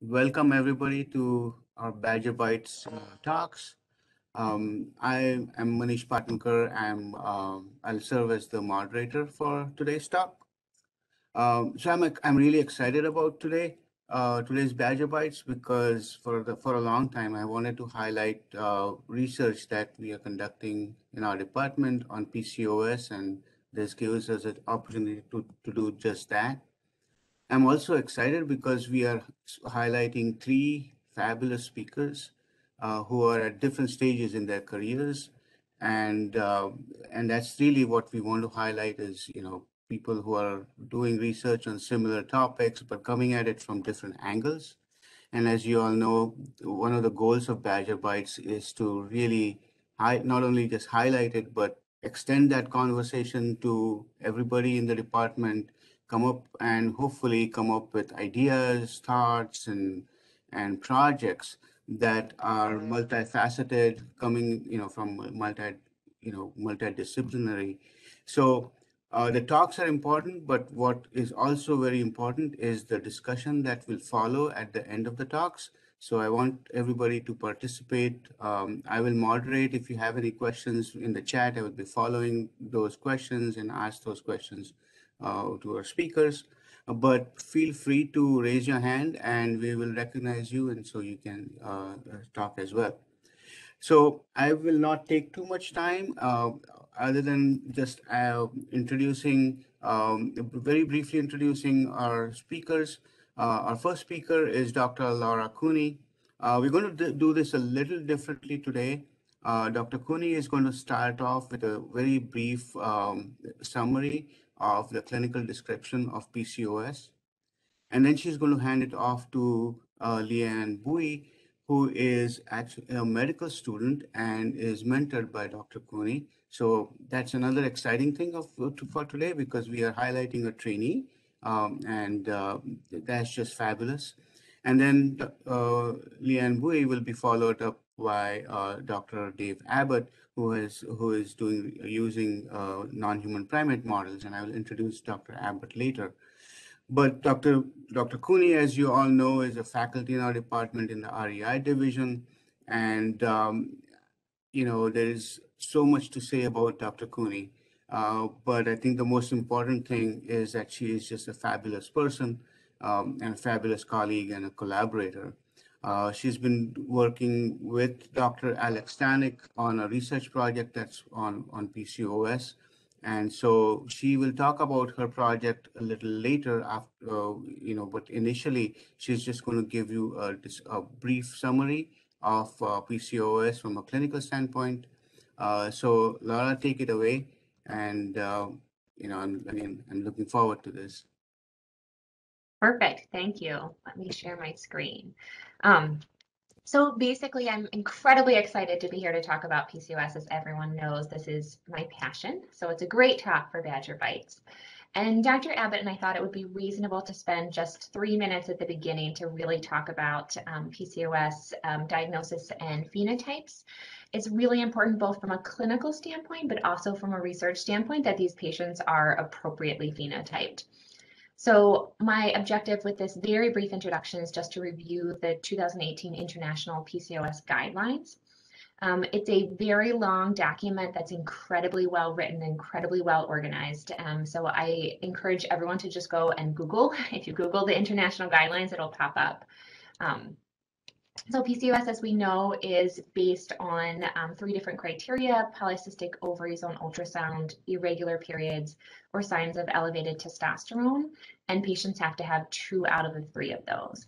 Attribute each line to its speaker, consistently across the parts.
Speaker 1: welcome everybody to our Badger Bytes uh, talks. Um, I am Manish Patankar. I'm, um, I'll serve as the moderator for today's talk. Um, so I'm, I'm really excited about today, uh, today's Badger Bytes because for the for a long time I wanted to highlight uh, research that we are conducting in our department on PCOS and this gives us an opportunity to, to do just that. I'm also excited because we are highlighting three fabulous speakers uh, who are at different stages in their careers. And, uh, and that's really what we want to highlight is, you know, people who are doing research on similar topics, but coming at it from different angles. And as you all know, one of the goals of Badger Bytes is to really not only just highlight it, but extend that conversation to everybody in the department come up and hopefully come up with ideas, thoughts, and and projects that are multifaceted, coming you know from multi you know multidisciplinary. So uh, the talks are important, but what is also very important is the discussion that will follow at the end of the talks. So I want everybody to participate. Um, I will moderate. If you have any questions in the chat, I will be following those questions and ask those questions to our speakers. Uh, but feel free to raise your hand and we will recognize you and so you can uh, talk as well. So I will not take too much time other than just introducing, um, very briefly introducing our speakers. our first speaker is Dr. Laura Cooney. we're going to do this a little differently today. Uh, Dr. Cooney is going to start off with a very brief um, summary of the clinical description of PCOS. And then she's going to hand it off to uh, Leeann Bui, who is actually a medical student and is mentored by Dr. Cooney. So that's another exciting thing of, for today because we are highlighting a trainee um, and uh, that's just fabulous. And then uh, Leeann Bui will be followed up by uh, Dr. Dave Abbott, who is who is doing using uh, non-human primate models, and I will introduce Dr. Abbott later. But Dr. Dr. Cooney, as you all know, is a faculty in our department in the REI division, and um, you know there is so much to say about Dr. Cooney. Uh, but I think the most important thing is that she is just a fabulous person um, and a fabulous colleague and a collaborator. Uh, she's been working with Dr. Alex Stanek on a research project that's on, on PCOS. And so she will talk about her project a little later after, uh, you know, but initially she's just going to give you a, a brief summary of uh, PCOS from a clinical standpoint. Uh, so Laura, take it away. And, uh, you know, I'm, I'm looking forward to this.
Speaker 2: Perfect. Thank you. Let me share my screen. Um, so basically, I'm incredibly excited to be here to talk about PCOS. As everyone knows, this is my passion. So it's a great talk for Badger Bytes. And Dr. Abbott and I thought it would be reasonable to spend just three minutes at the beginning to really talk about um, PCOS um, diagnosis and phenotypes. It's really important both from a clinical standpoint, but also from a research standpoint that these patients are appropriately phenotyped. So my objective with this very brief introduction is just to review the 2018 International PCOS Guidelines. Um, it's a very long document that's incredibly well written, incredibly well organized. Um, so I encourage everyone to just go and Google. If you Google the international guidelines, it'll pop up. Um, so PCOS, as we know, is based on um, three different criteria, polycystic ovaries on ultrasound, irregular periods, or signs of elevated testosterone. And patients have to have two out of the three of those.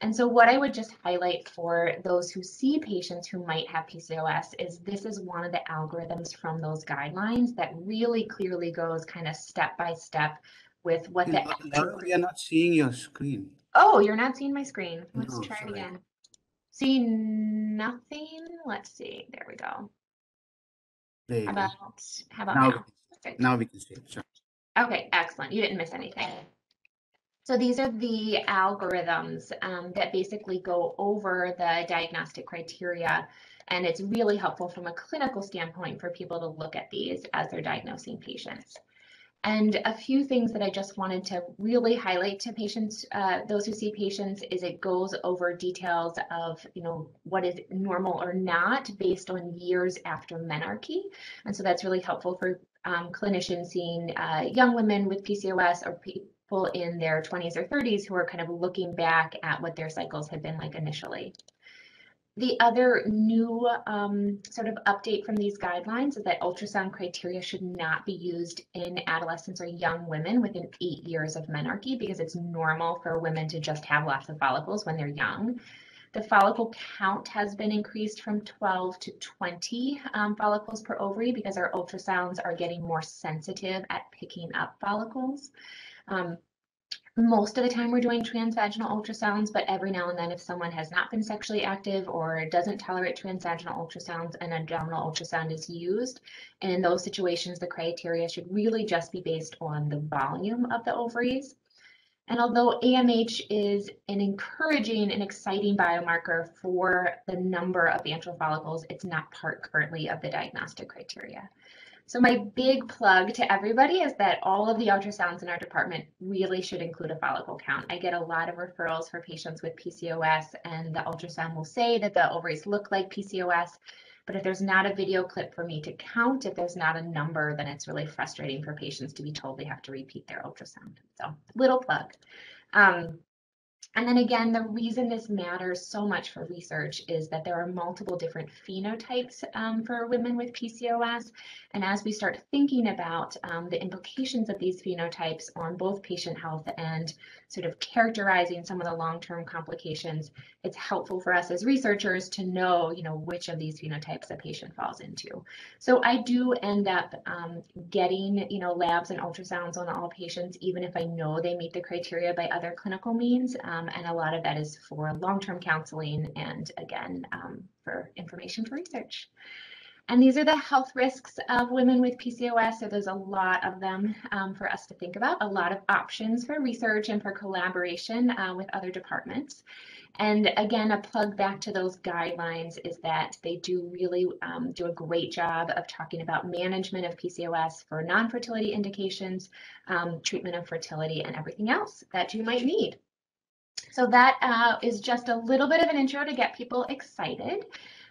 Speaker 2: And so what I would just highlight for those who see patients who might have PCOS is this is one of the algorithms from those guidelines that really clearly goes kind of step by step with what the-
Speaker 1: We are not seeing your screen.
Speaker 2: Oh, you're not seeing my screen. Let's
Speaker 1: no,
Speaker 2: try
Speaker 1: sorry.
Speaker 2: it again. See nothing. Let's see. There we go.
Speaker 1: There
Speaker 2: How
Speaker 1: go.
Speaker 2: about how about
Speaker 1: Now,
Speaker 2: now?
Speaker 1: Now we can see it. Sure.
Speaker 2: Okay, excellent. You didn't miss anything. So these are the algorithms um, that basically go over the diagnostic criteria. And it's really helpful from a clinical standpoint for people to look at these as they're diagnosing patients. And a few things that I just wanted to really highlight to patients, uh, those who see patients, is it goes over details of, you know, what is normal or not based on years after menarche. And so that's really helpful for um, clinicians seeing uh, young women with PCOS or people in their 20s or 30s who are kind of looking back at what their cycles had been like initially. The other new um, sort of update from these guidelines is that ultrasound criteria should not be used in adolescents or young women within eight years of menarche because it's normal for women to just have lots of follicles when they're young. The follicle count has been increased from 12 to 20 um, follicles per ovary because our ultrasounds are getting more sensitive at picking up follicles. Um, most of the time we're doing transvaginal ultrasounds, but every now and then if someone has not been sexually active or doesn't tolerate transvaginal ultrasounds, an abdominal ultrasound is used. And in those situations, the criteria should really just be based on the volume of the ovaries. And although AMH is an encouraging and exciting biomarker for the number of antral follicles, it's not part currently of the diagnostic criteria. So my big plug to everybody is that all of the ultrasounds in our department really should include a follicle count. I get a lot of referrals for patients with PCOS and the ultrasound will say that the ovaries look like PCOS, but if there's not a video clip for me to count, if there's not a number, then it's really frustrating for patients to be told they have to repeat their ultrasound. So little plug. Um, and then again, the reason this matters so much for research is that there are multiple different phenotypes um, for women with PCOS. And as we start thinking about um, the implications of these phenotypes on both patient health and sort of characterizing some of the long-term complications, it's helpful for us as researchers to know, you know, which of these phenotypes a patient falls into. So I do end up um, getting, you know, labs and ultrasounds on all patients, even if I know they meet the criteria by other clinical means. Um, and a lot of that is for long-term counseling and again, um, for information for research. And these are the health risks of women with PCOS. So there's a lot of them um, for us to think about, a lot of options for research and for collaboration uh, with other departments. And again, a plug back to those guidelines is that they do really um, do a great job of talking about management of PCOS for non-fertility indications, um, treatment of fertility, and everything else that you might need. So that uh, is just a little bit of an intro to get people excited.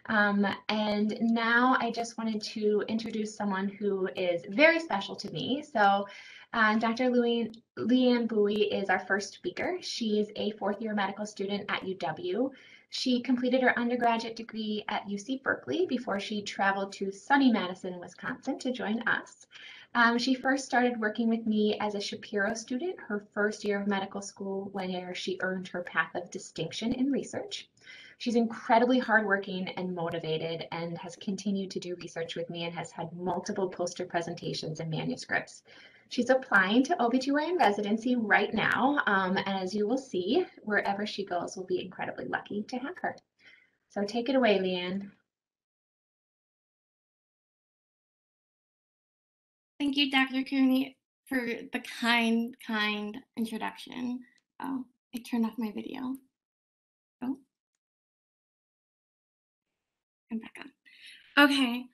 Speaker 2: Um, and now I just wanted to introduce someone who is very special to me. So uh, Dr. Leeann Bui is our first speaker. She is a fourth year medical student at UW. She completed her undergraduate degree at UC Berkeley before she traveled to sunny Madison, Wisconsin to join us. Um, she first started working with me as a Shapiro student, her first year of medical school, where she earned her path of distinction in research. She's incredibly hardworking and motivated and has continued to do research with me and has had multiple poster presentations and manuscripts. She's applying to OBGYN residency right now, um, and as you will see, wherever she goes, we'll be incredibly lucky to have her. So take it away, Leeann.
Speaker 3: Thank you, Dr. Cooney, for the kind, kind introduction. Oh, I turned off my video. I'm back on. Okay.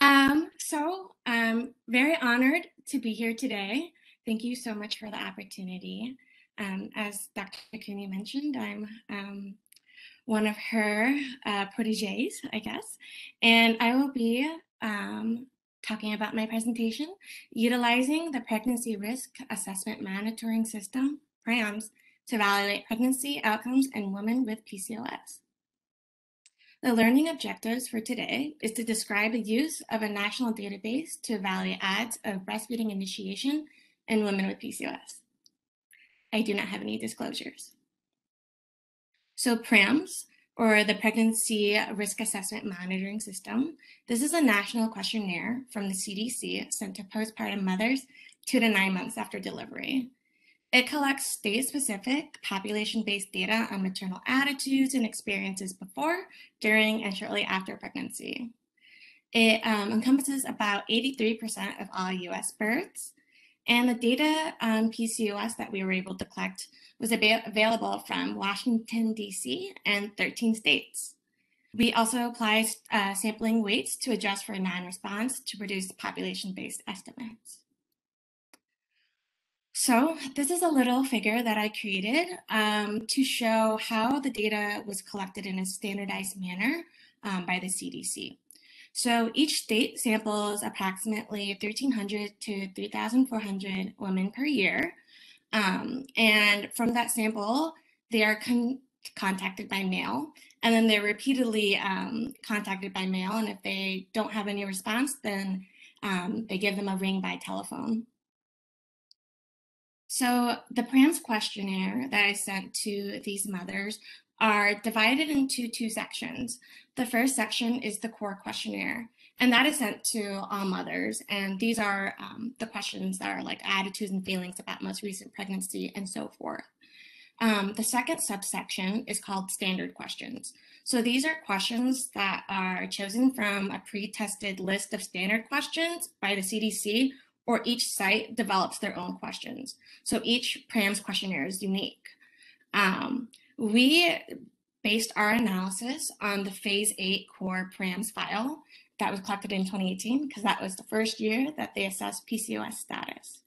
Speaker 3: Um, so I'm very honored to be here today. Thank you so much for the opportunity. Um, as Dr. Cooney mentioned, I'm um, one of her uh, proteges, I guess, and I will be um, talking about my presentation, utilizing the Pregnancy Risk Assessment Monitoring System, PRAMS, to evaluate pregnancy outcomes in women with PCOS. The learning objectives for today is to describe the use of a national database to evaluate odds of breastfeeding initiation in women with PCOS. I do not have any disclosures. So PRAMS, or the Pregnancy Risk Assessment Monitoring System, this is a national questionnaire from the CDC sent to postpartum mothers two to nine months after delivery. It collects state-specific, population-based data on maternal attitudes and experiences before, during, and shortly after pregnancy. It um, encompasses about 83% of all US births, and the data on PCOS that we were able to collect was available from Washington, DC, and 13 states. We also apply uh, sampling weights to adjust for non-response to produce population-based estimates. So this is a little figure that I created um, to show how the data was collected in a standardized manner um, by the CDC. So each state samples approximately 1,300 to 3,400 women per year. Um, and from that sample, they are con contacted by mail and then they're repeatedly um, contacted by mail. And if they don't have any response, then um, they give them a ring by telephone. So the PRAMS questionnaire that I sent to these mothers are divided into two sections. The first section is the core questionnaire, and that is sent to all mothers. And these are um, the questions that are like attitudes and feelings about most recent pregnancy and so forth. Um, the second subsection is called standard questions. So these are questions that are chosen from a pre-tested list of standard questions by the CDC or each site develops their own questions. So each PRAMS questionnaire is unique. Um, we based our analysis on the phase eight core PRAMS file that was collected in 2018 because that was the first year that they assessed PCOS status.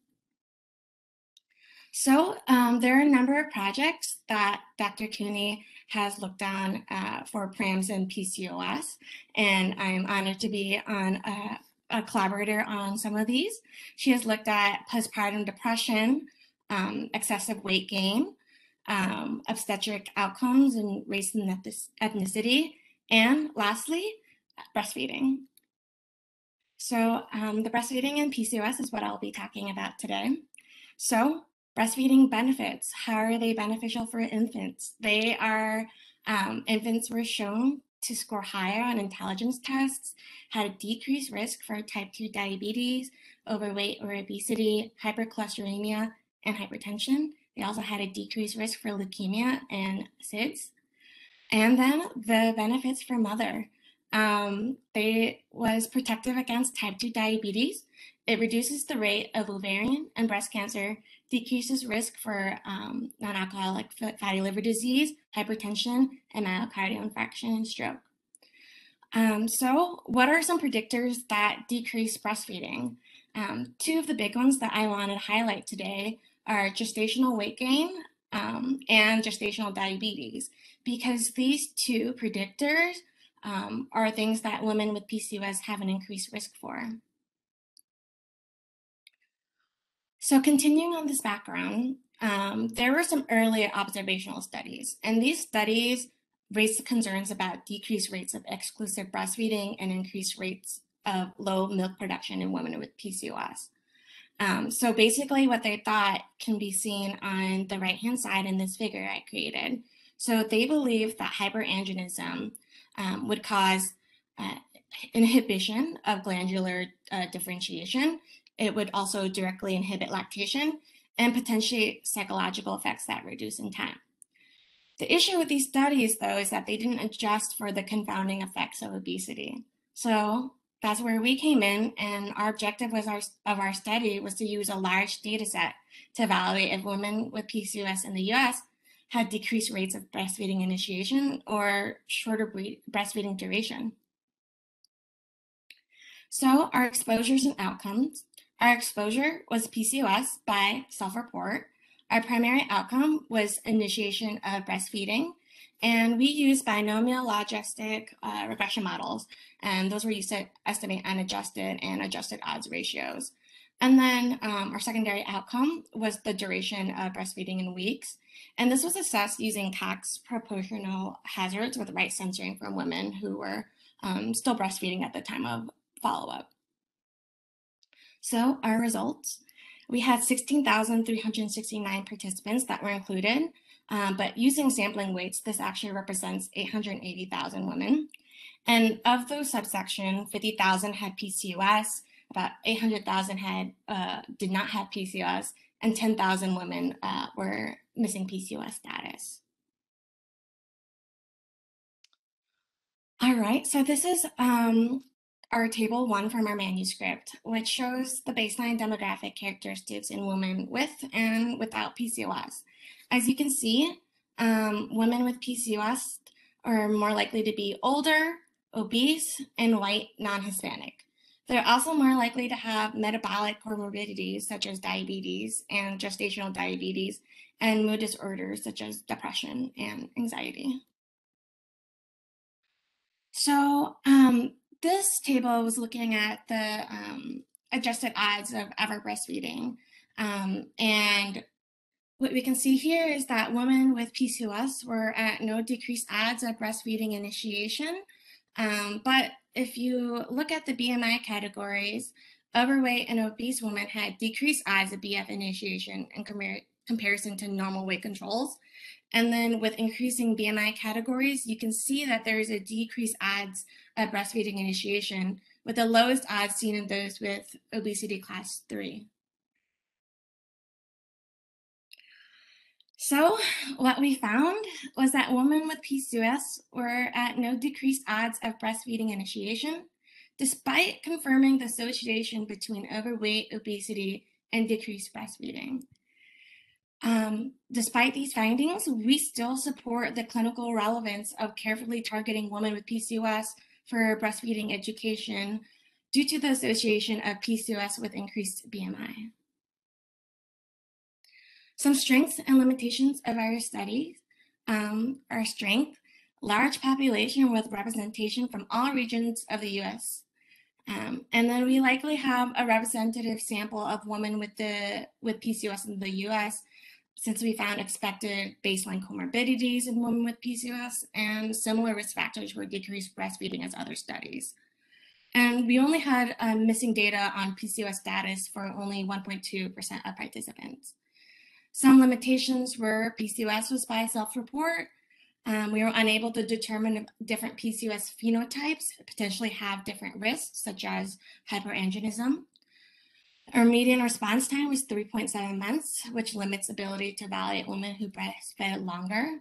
Speaker 3: So um, there are a number of projects that Dr. Cooney has looked on uh, for PRAMS and PCOS, and I'm honored to be on a, a, collaborator on some of these. She has looked at postpartum depression, um, excessive weight gain, um, obstetric outcomes and race and ethnicity, and lastly, breastfeeding. So um, the breastfeeding and PCOS is what I'll be talking about today. So breastfeeding benefits. How are they beneficial for infants? They are, um, infants were shown to score higher on intelligence tests, had a decreased risk for type 2 diabetes, overweight or obesity, hypercholesterolemia, and hypertension. They also had a decreased risk for leukemia and SIDS. And then the benefits for mother. Um, they was protective against type 2 diabetes. It reduces the rate of ovarian and breast cancer decreases risk for um, non-alcoholic fatty liver disease, hypertension, and myocardial infarction and stroke. Um, so what are some predictors that decrease breastfeeding? Um, two of the big ones that I wanted to highlight today are gestational weight gain um, and gestational diabetes, because these two predictors um, are things that women with PCOS have an increased risk for. So continuing on this background, um, there were some early observational studies, and these studies raised concerns about decreased rates of exclusive breastfeeding and increased rates of low milk production in women with PCOS. Um, so basically what they thought can be seen on the right-hand side in this figure I created. So they believe that hyperandrogenism um, would cause uh, inhibition of glandular uh, differentiation it would also directly inhibit lactation and potentially psychological effects that reduce intent. The issue with these studies, though, is that they didn't adjust for the confounding effects of obesity. So that's where we came in, and our objective was our, of our study was to use a large data set to evaluate if women with PCOS in the US had decreased rates of breastfeeding initiation or shorter breastfeeding duration. So our exposures and outcomes our exposure was PCOS by self-report. Our primary outcome was initiation of breastfeeding, and we used binomial logistic uh, regression models, and those were used to estimate unadjusted and adjusted odds ratios. And then um, our secondary outcome was the duration of breastfeeding in weeks. And this was assessed using Cox proportional hazards with right censoring from women who were um, still breastfeeding at the time of follow-up. So our results, we had 16,369 participants that were included, um, but using sampling weights, this actually represents 880,000 women. And of those subsection, 50,000 had PCOS, about 800,000 had uh, did not have PCOS, and 10,000 women uh, were missing PCOS status. All right, so this is um, our table one from our manuscript, which shows the baseline demographic characteristics in women with and without PCOS. As you can see, um, women with PCOS are more likely to be older, obese, and white non-Hispanic. They're also more likely to have metabolic comorbidities such as diabetes and gestational diabetes and mood disorders such as depression and anxiety. So um, this table was looking at the um, adjusted odds of ever breastfeeding. Um, and what we can see here is that women with PCOS were at no decreased odds of breastfeeding initiation. Um, but if you look at the BMI categories, overweight and obese women had decreased odds of BF initiation in comparison to normal weight controls. And then with increasing BMI categories, you can see that there is a decreased odds of breastfeeding initiation, with the lowest odds seen in those with obesity class 3. So what we found was that women with PCOS were at no decreased odds of breastfeeding initiation, despite confirming the association between overweight, obesity, and decreased breastfeeding. Um, despite these findings, we still support the clinical relevance of carefully targeting women with PCOS for breastfeeding education due to the association of PCOS with increased BMI. Some strengths and limitations of our studies um, are strength, large population with representation from all regions of the US. Um, and then we likely have a representative sample of women with the with PCOS in the US since we found expected baseline comorbidities in women with PCOS and similar risk factors for decreased breastfeeding as other studies. And we only had um, missing data on PCOS status for only 1.2% of participants. Some limitations were PCOS was by self-report. Um, we were unable to determine if different PCOS phenotypes potentially have different risks, such as hyperandrogenism. Our median response time was 3.7 months, which limits ability to evaluate women who breastfed longer.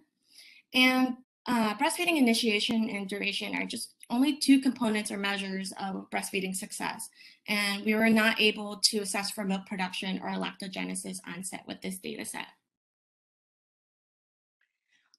Speaker 3: And uh, breastfeeding initiation and duration are just only two components or measures of breastfeeding success. And we were not able to assess for milk production or lactogenesis onset with this data set.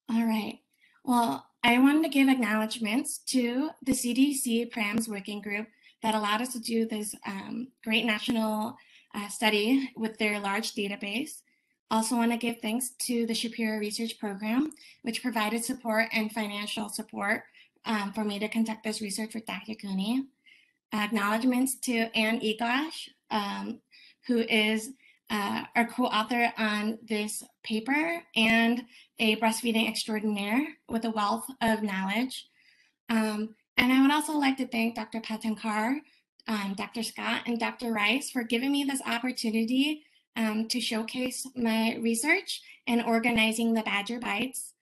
Speaker 3: All right. Well, I wanted to give acknowledgements to the CDC PRAMS working group that allowed us to do this um, great national uh, study with their large database. Also want to give thanks to the Shapiro Research Program, which provided support and financial support um, for me to conduct this research with Dr. Cooney. Acknowledgements to Anne Eglash, um, who is uh, our co-author on this paper and a breastfeeding extraordinaire with a wealth of knowledge. Um, and I would also like to thank Dr. Patankar, um, Dr. Scott, and Dr. Rice for giving me this opportunity um, to showcase my research and organizing the Badger Bytes.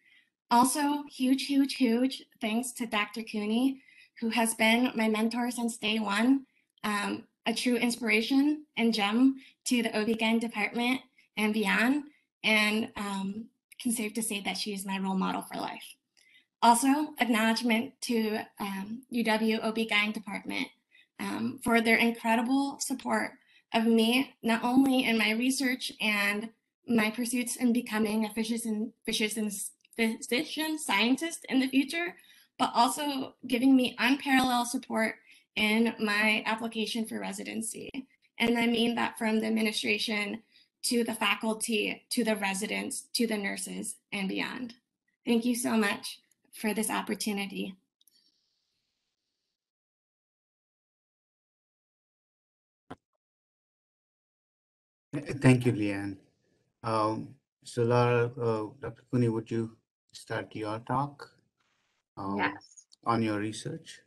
Speaker 3: Also, huge, huge, huge thanks to Dr. Cooney, who has been my mentor since day one, um, a true inspiration and gem to the OB-GYN department and beyond, and um, can safe to say that she is my role model for life. Also, acknowledgement to um, UW OB-GYN department um, for their incredible support of me, not only in my research and my pursuits in becoming a physician, scientist in the future, but also giving me unparalleled support in my application for residency. And I mean that from the administration to the faculty, to the residents, to the nurses, and beyond. Thank you so much for this opportunity.
Speaker 1: Thank you, Leeann. Um, so Laura, uh, Dr. Cooney, would you start your talk um,
Speaker 2: Yes.
Speaker 1: on your research?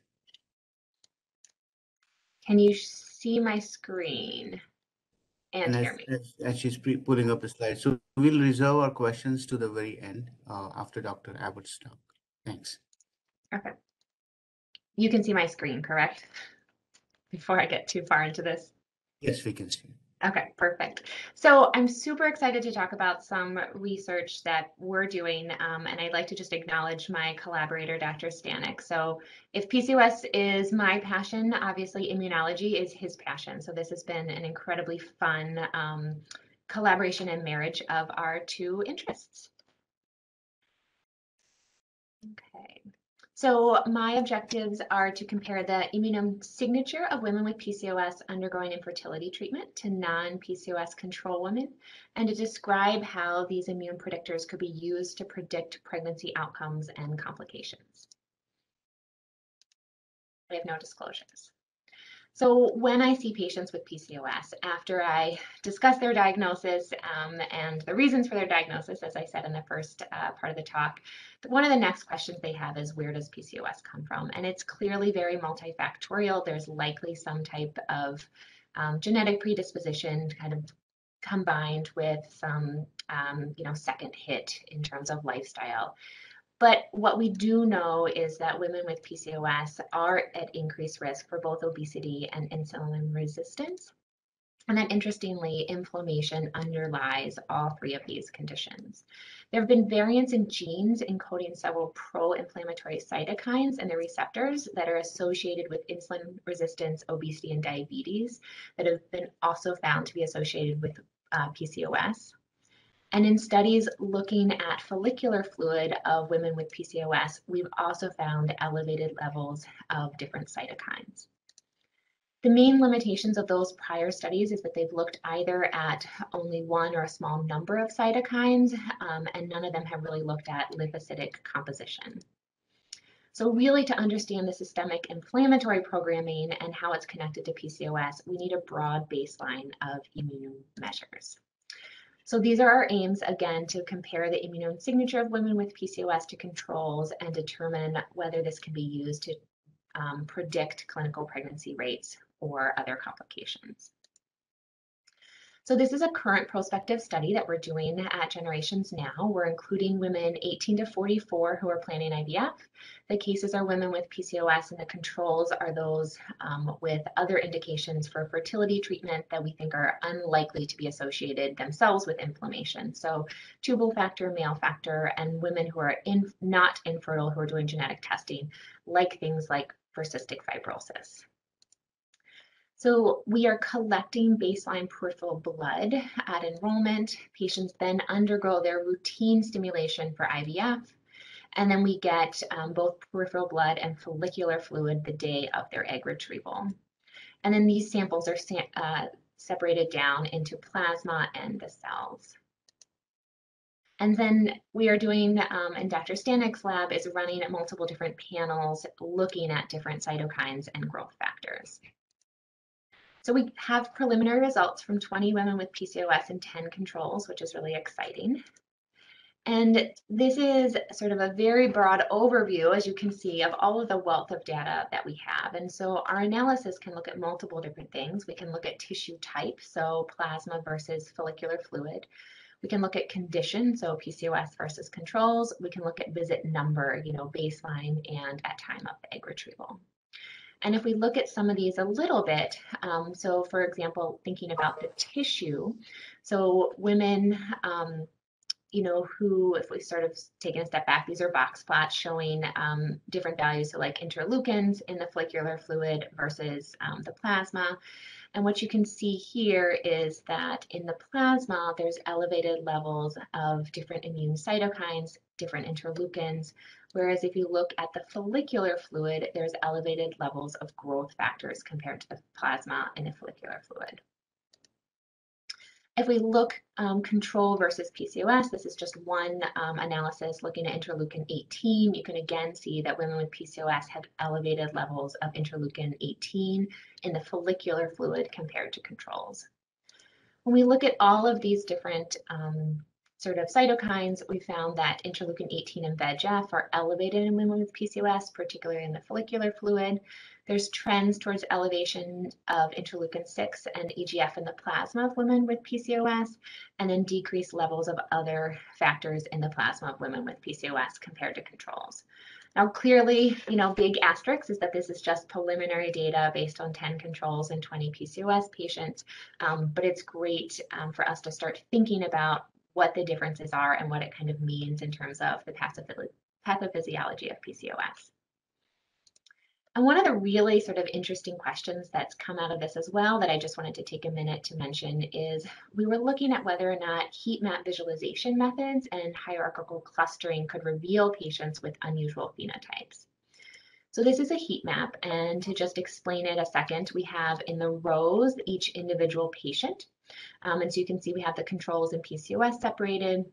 Speaker 2: Can you see my screen and
Speaker 1: And
Speaker 2: hear
Speaker 1: as,
Speaker 2: me?
Speaker 1: as, as she's pre- putting up the slide, so we'll reserve our questions to the very end uh, after Dr. Abbott's talk. Thanks.
Speaker 2: Okay. You can see my screen, correct? Before I get too far into this.
Speaker 1: Yes, we can see.
Speaker 2: Okay, perfect. So I'm super excited to talk about some research that we're doing, um, and I'd like to just acknowledge my collaborator, Dr. Stanek. So if PCOS is my passion, obviously immunology is his passion. So this has been an incredibly fun um, collaboration and marriage of our two interests. Okay, So my objectives are to compare the immunome signature of women with PCOS undergoing infertility treatment to non-PCOS control women, and to describe how these immune predictors could be used to predict pregnancy outcomes and complications. I have no disclosures. So when I see patients with PCOS, after I discuss their diagnosis um, and the reasons for their diagnosis, as I said in the first uh, part of the talk, one of the next questions they have is where does PCOS come from? And it's clearly very multifactorial. There's likely some type of um, genetic predisposition kind of combined with some, um, you know, second hit in terms of lifestyle. But what we do know is that women with PCOS are at increased risk for both obesity and insulin resistance. And then interestingly, inflammation underlies all three of these conditions. There have been variants in genes encoding several pro-inflammatory cytokines and their receptors that are associated with insulin resistance, obesity, and diabetes that have been also found to be associated with uh, PCOS. And in studies looking at follicular fluid of women with PCOS, we've also found elevated levels of different cytokines. The main limitations of those prior studies is that they've looked either at only one or a small number of cytokines, um, and none of them have really looked at lymphocytic composition. So really to understand the systemic inflammatory programming and how it's connected to PCOS, we need a broad baseline of immune measures. So these are our aims, again, to compare the immune signature of women with PCOS to controls and determine whether this can be used to um, predict clinical pregnancy rates or other complications. So this is a current prospective study that we're doing at Generations Now. We're including women 18 to 44 who are planning IVF. The cases are women with PCOS and the controls are those um, with other indications for fertility treatment that we think are unlikely to be associated themselves with inflammation. So tubal factor, male factor, and women who are in, not infertile who are doing genetic testing, like things like for cystic fibrosis. So we are collecting baseline peripheral blood at enrollment. Patients then undergo their routine stimulation for IVF. And then we get um, both peripheral blood and follicular fluid the day of their egg retrieval. And then these samples are uh, separated down into plasma and the cells. And then we are doing, um, and Dr. Stanek's lab is running multiple different panels looking at different cytokines and growth factors. So we have preliminary results from 20 women with PCOS and 10 controls, which is really exciting. And this is sort of a very broad overview, as you can see, of all of the wealth of data that we have. And so our analysis can look at multiple different things. We can look at tissue type, so plasma versus follicular fluid. We can look at condition, so PCOS versus controls. We can look at visit number, you know, baseline and at time of egg retrieval. And if we look at some of these a little bit, um, so for example, thinking about the tissue, so women, um, you know, who, if we sort of taking a step back, these are box plots showing um, different values, so like interleukins in the follicular fluid versus um, the plasma. And what you can see here is that in the plasma, there's elevated levels of different immune cytokines, different interleukins, Whereas if you look at the follicular fluid, there's elevated levels of growth factors compared to the plasma in the follicular fluid. If we look um, control versus PCOS, this is just one um, analysis looking at interleukin 18. You can again see that women with PCOS have elevated levels of interleukin 18 in the follicular fluid compared to controls. When we look at all of these different um, sort of cytokines, we found that interleukin 18 and VEGF are elevated in women with PCOS, particularly in the follicular fluid. There's trends towards elevation of interleukin 6 and EGF in the plasma of women with PCOS, and then decreased levels of other factors in the plasma of women with PCOS compared to controls. Now, clearly, you know, big asterisks is that this is just preliminary data based on 10 controls and 20 PCOS patients, um, but it's great um, for us to start thinking about what the differences are and what it kind of means in terms of the pathophysiology of PCOS. And one of the really sort of interesting questions that's come out of this as well that I just wanted to take a minute to mention is we were looking at whether or not heat map visualization methods and hierarchical clustering could reveal patients with unusual phenotypes. So this is a heat map, and to just explain it a second, we have in the rows each individual patient. Um, and so you can see we have the controls and PCOS separated,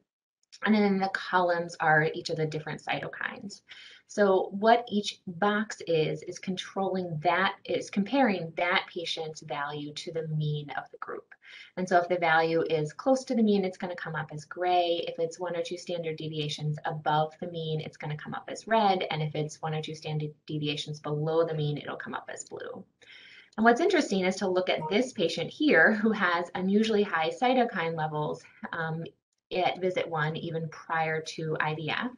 Speaker 2: and then the columns are each of the different cytokines. So what each box is, is controlling that, is comparing that patient's value to the mean of the group. And so if the value is close to the mean, it's going to come up as gray. If it's one or two standard deviations above the mean, it's going to come up as red. And if it's one or two standard deviations below the mean, it'll come up as blue. And what's interesting is to look at this patient here who has unusually high cytokine levels um, at visit one, even prior to IVF.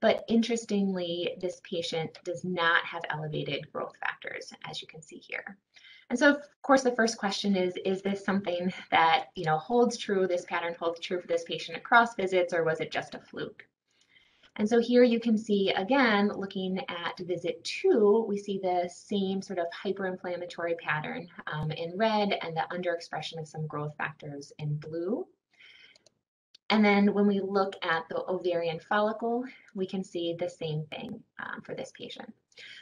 Speaker 2: But interestingly, this patient does not have elevated growth factors, as you can see here. And so, of course, the first question is, is this something that, you know, holds true, this pattern holds true for this patient across visits, or was it just a fluke? And so here you can see, again, looking at visit two, we see the same sort of hyperinflammatory pattern um, in red and the underexpression of some growth factors in blue. And then when we look at the ovarian follicle, we can see the same thing um, for this patient.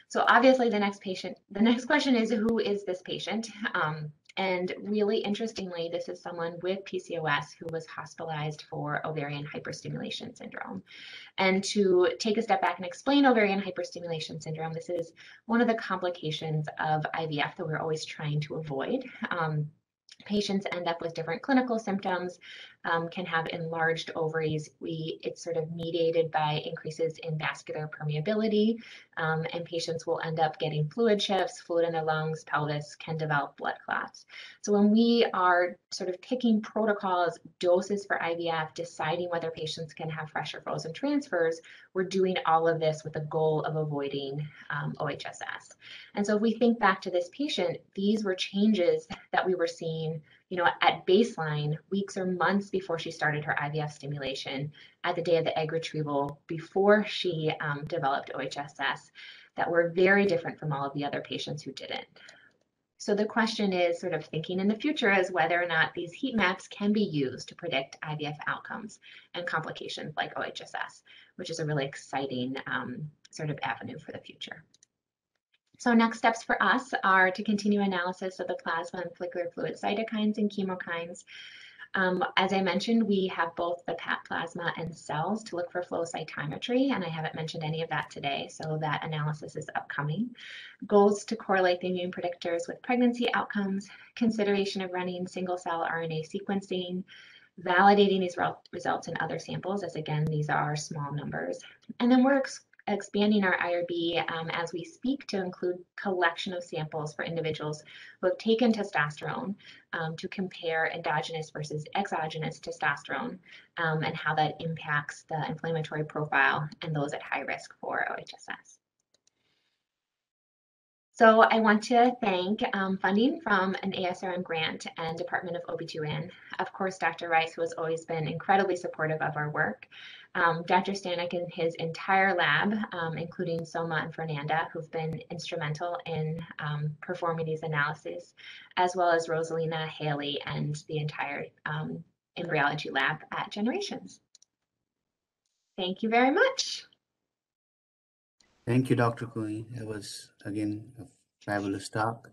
Speaker 2: So obviously the next patient, the next question is who is this patient? Um, and really interestingly, this is someone with PCOS who was hospitalized for ovarian hyperstimulation syndrome. And to take a step back and explain ovarian hyperstimulation syndrome, this is one of the complications of IVF that we're always trying to avoid. Um, patients end up with different clinical symptoms um, can have enlarged ovaries. We it's sort of mediated by increases in vascular permeability, um, and patients will end up getting fluid shifts, fluid in their lungs, pelvis, can develop blood clots. So when we are sort of picking protocols, doses for IVF, deciding whether patients can have fresh or frozen transfers, we're doing all of this with the goal of avoiding um, OHSS. And so if we think back to this patient, these were changes that we were seeing you know, at baseline, weeks or months before she started her IVF stimulation, at the day of the egg retrieval, before she um, developed OHSS, that were very different from all of the other patients who didn't. So the question is sort of thinking in the future as whether or not these heat maps can be used to predict IVF outcomes and complications like OHSS, which is a really exciting um, sort of avenue for the future. So next steps for us are to continue analysis of the plasma and follicular fluid cytokines and chemokines. Um, as I mentioned, we have both the PAT plasma and cells to look for flow cytometry, and I haven't mentioned any of that today, so that analysis is upcoming. Goals to correlate the immune predictors with pregnancy outcomes, consideration of running single cell RNA sequencing, validating these results in other samples, as again, these are small numbers. And then we're expanding our IRB um, as we speak to include collection of samples for individuals who have taken testosterone um, to compare endogenous versus exogenous testosterone um, and how that impacts the inflammatory profile and those at high risk for OHSS. So I want to thank um, funding from an ASRM grant and Department of OB/GYN. Of course, Dr. Rice, who has always been incredibly supportive of our work. Um, Dr. Stanek and his entire lab, um, including Soma and Fernanda, who've been instrumental in um, performing these analyses, as well as Rosalina, Haley, and the entire um, embryology lab at Generations. Thank you very much.
Speaker 1: Thank you, Dr. Cooney. It was, again, a fabulous talk.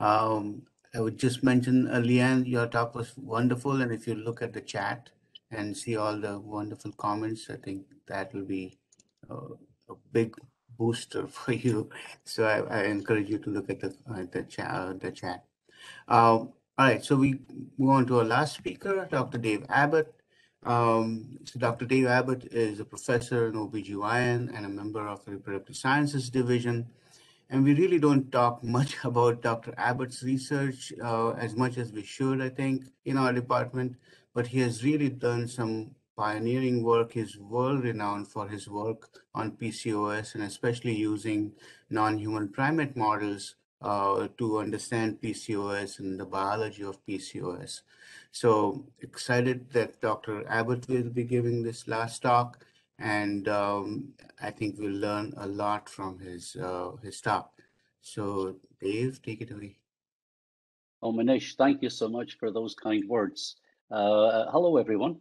Speaker 1: Um, I would just mention, uh, Leeann, your talk was wonderful. And if you look at the chat and see all the wonderful comments, I think that will be uh, a big booster for you. So I, I encourage you to look at the, uh, the, cha uh, the chat. Um, all right, so we move on to our last speaker, Dr. Dave Abbott. Um, so Dr. Dave Abbott is a professor in OBGYN and a member of the Reproductive Sciences Division. And we really don't talk much about Dr. Abbott's research uh, as much as we should, I think, in our department. But he has really done some pioneering work. He's world renowned for his work on PCOS and especially using non human primate models uh, to understand PCOS and the biology of PCOS. So excited that Dr. Abbott will be giving this last talk, and um, I think we'll learn a lot from his uh, his talk. So Dave, take it away.
Speaker 4: Oh, Manish, thank you so much for those kind words. Uh, hello, everyone.